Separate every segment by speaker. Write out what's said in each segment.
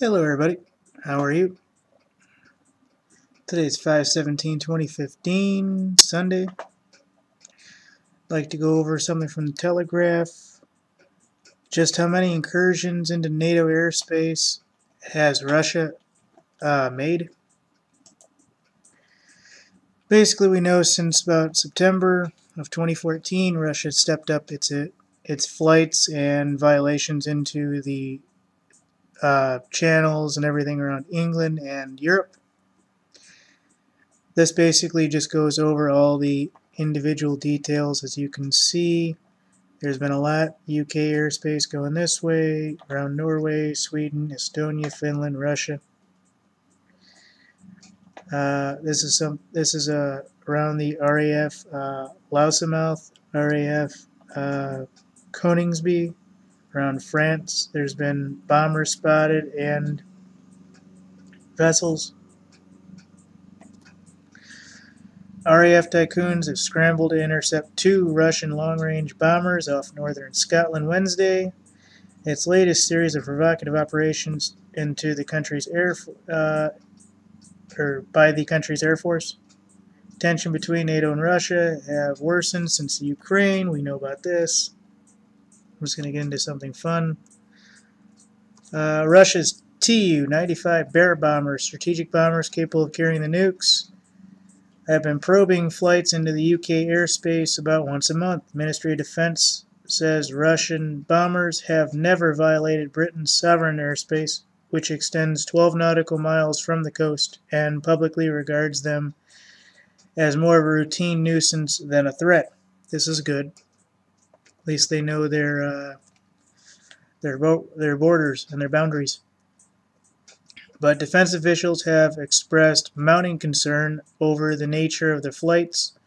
Speaker 1: Hello everybody, how are you? Today's 5-17-2015, Sunday. I'd like to go over something from the Telegraph. Just how many incursions into NATO airspace has Russia uh, made? Basically, we know since about September of 2014, Russia stepped up its its flights and violations into the uh, channels and everything around England and Europe. This basically just goes over all the individual details as you can see. There's been a lot UK airspace going this way, around Norway, Sweden, Estonia, Finland, Russia. Uh, this is some. This is uh, around the RAF uh, RAF uh, Coningsby, around France. There's been bombers spotted and vessels. RAF Typhoons have scrambled to intercept two Russian long-range bombers off northern Scotland Wednesday. Its latest series of provocative operations into the country's air uh, or by the country's air force. Tension between NATO and Russia have worsened since the Ukraine. We know about this. I'm just going to get into something fun. Uh, Russia's Tu-95 Bear bombers, strategic bombers capable of carrying the nukes, have been probing flights into the UK airspace about once a month. Ministry of Defense says Russian bombers have never violated Britain's sovereign airspace, which extends 12 nautical miles from the coast, and publicly regards them as more of a routine nuisance than a threat. This is good least they know their uh, their their borders and their boundaries. But defense officials have expressed mounting concern over the nature of the flights.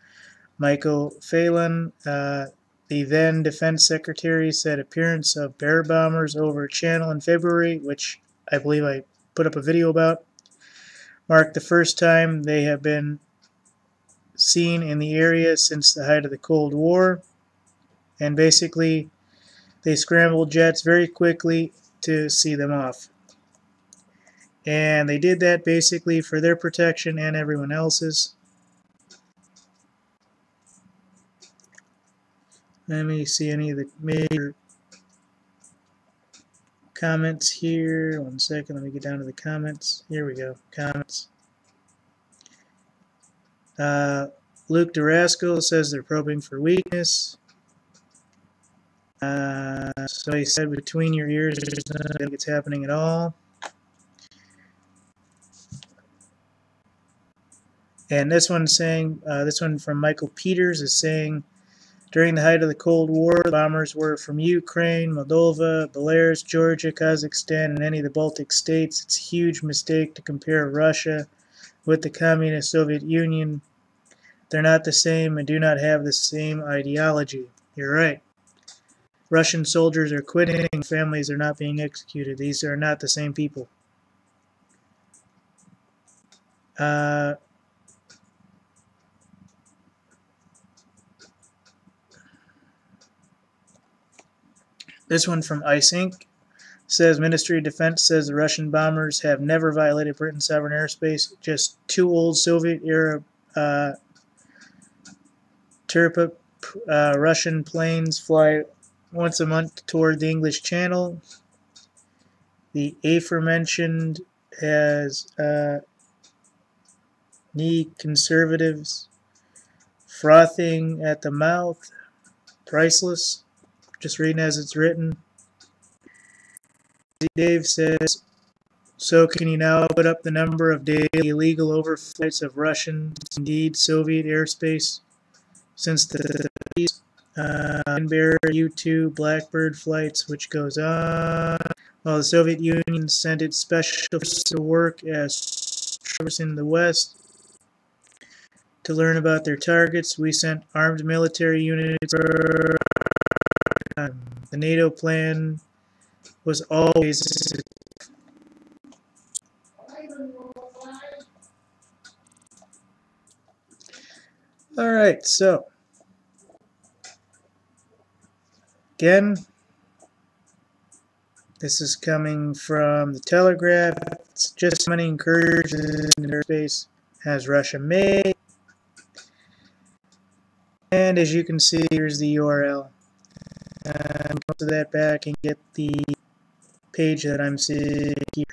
Speaker 1: Michael Fallon, uh, the then defense secretary, said appearance of bear bombers over Channel in February, which I believe I put up a video about, marked the first time they have been seen in the area since the height of the Cold War and basically they scrambled jets very quickly to see them off. And they did that basically for their protection and everyone else's. Let me see any of the major comments here. One second, let me get down to the comments. Here we go, comments. Uh, Luke Durasco says they're probing for weakness. Uh, so he said, between your ears, there's nothing that's happening at all. And this one saying, uh, this one from Michael Peters is saying, during the height of the Cold War, bombers were from Ukraine, Moldova, Belarus, Georgia, Kazakhstan, and any of the Baltic states. It's a huge mistake to compare Russia with the communist Soviet Union. They're not the same and do not have the same ideology. You're right. Russian soldiers are quitting, families are not being executed. These are not the same people. Uh, this one from Ice Inc. says Ministry of Defense says the Russian bombers have never violated Britain's sovereign airspace. Just two old Soviet-era uh, uh, Russian planes fly once a month toward the English Channel. The aforementioned has uh, knee conservatives frothing at the mouth, priceless. Just reading as it's written. Dave says, so can you now put up the number of daily illegal overflights of Russian, indeed Soviet airspace since the uh, Bear U-2 Blackbird flights, which goes on. While the Soviet Union sent its special to work as in the West to learn about their targets, we sent armed military units. The NATO plan was always all right, so Again, This is coming from the Telegraph. It's just many incursions in airspace has Russia made. And as you can see, here's the URL. Uh, go to that back and get the page that I'm seeing here.